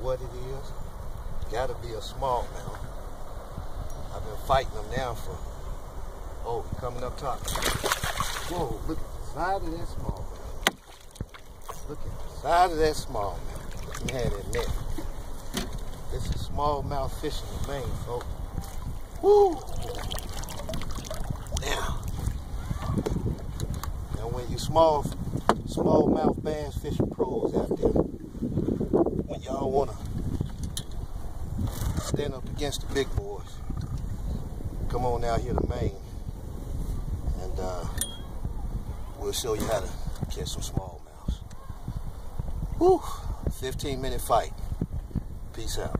what it is. Gotta be a smallmouth. I've been fighting them now for, oh, coming up top. Whoa, look at the side of that smallmouth. Look at the side of that smallmouth. Me have that net. This is smallmouth fishing in Maine, folks. Woo! Now, now when you small, smallmouth bass fishing there, when y'all wanna stand up against the big boys, come on out here to Maine, and uh, we'll show you how to catch some smallmouths. Woo! 15 minute fight. Peace out.